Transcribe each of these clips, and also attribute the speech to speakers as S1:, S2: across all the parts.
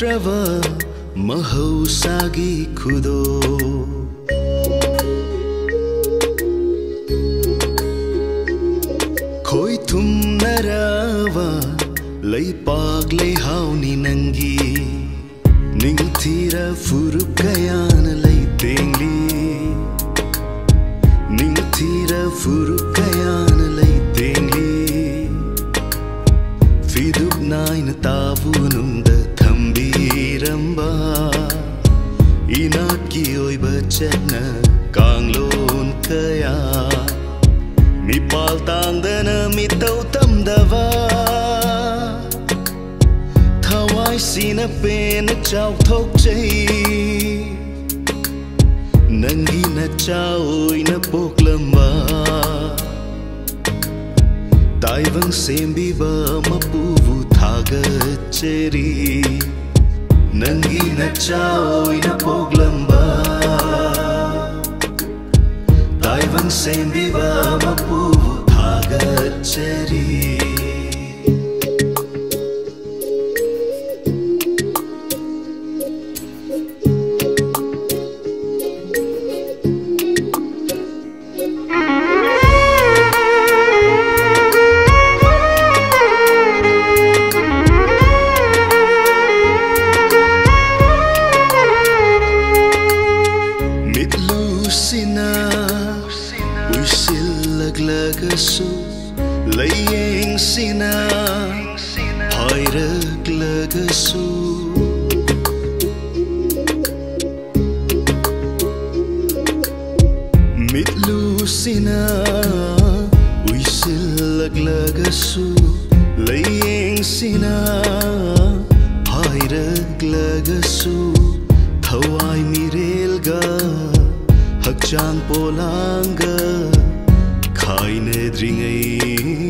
S1: ದ್ರವ ಮಹೌಸಾಗಿ ಖುದೋ ಖೋಯ್ತುಂ ನರವ ಲೈಪಾಗ್ಲೆ ಹಾವ್ನಿ ನಂಗಿ ನಿಂಗ್ತೀರ ಫುರುಕಯಾನ ಲೈತೇಂಗ್ಲಿ ನಿಂಗ್ತೀರ ಫುರುಕಯಾನ ಲೈತೇಂಗ್ಲಿ ಫಿದು ನಾಯ್ನ ತಾವು ಕಿವಿನಾಕಿಯೊಯ್ ಬಚ್ಚನ ಕಾಂಗ್ಲೋನ್ ಕಯ ಮಿಪಾಲ್ ತಾಂದನ ಮಿತೌ ತಮ್ದವ ಥವಾಯ್ ಸಿನ ಪೇನ ಚಾವ್ ಥೋಕ್ ಚೈ ನಂಗಿ ನ ಚಾವೋಯ್ ನ ಪೋಕ್ಲಂಬ ತಾಯ್ವಂಗ್ ಸೇಂಬಿವ ಮಪೂವು ಥಾಗ ಚೆರಿ ನಂಗಿ ನ ಚಾವೋಯ್ ನ सेम्बिवा मक्पु भागचरी sina Hayretle gesu Mitlu sina Uisil laglasu Laying sina Hayretle Thawai mirelga Hakchang polanga Khaine dringay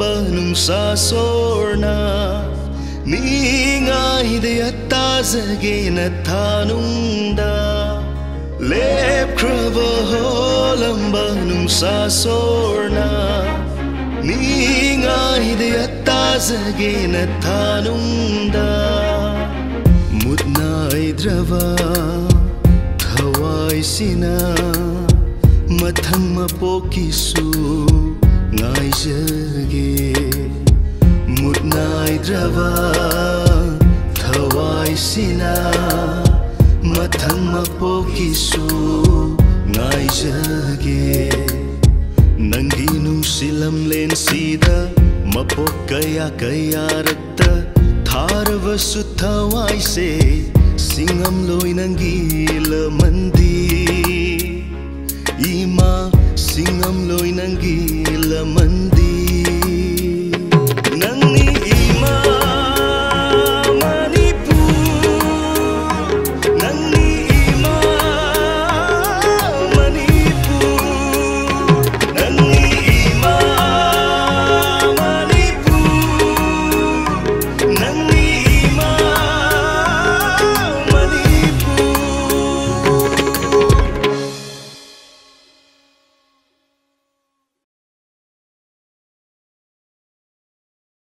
S1: balong sa sorna Niinga hidayata zage na tanunda Lep krava holam balong sa sorna Niinga hidayata zage na tanunda Mutna idrava thawai sina mathang mapokisu ꯉꯥꯏꯖꯒꯦ ꯃꯨꯠꯅꯥꯏꯗ꯭ꯔꯕ ꯊꯋꯥꯏꯁꯤꯅ ꯃꯊꯪ ꯃꯄꯣꯛꯀꯤꯁꯨ ꯉꯥꯏꯖꯒꯦ ꯅꯪꯒꯤ ꯅꯨꯡꯁꯤꯂꯝꯂꯦꯟꯁꯤꯗ ꯃꯄꯣꯛ ꯀꯌꯥ ꯀꯌꯥꯔꯛꯇ ꯊꯥꯔꯕꯁꯨ ꯊꯋꯥꯏꯁꯦ ꯁꯤꯡꯉꯝꯂꯣꯏ ꯅꯪꯒꯤ ꯂꯃꯟꯗꯤ ꯏꯃꯥ ꯁꯤꯡꯉꯝꯂꯣꯏ ꯅꯪꯒꯤ 了门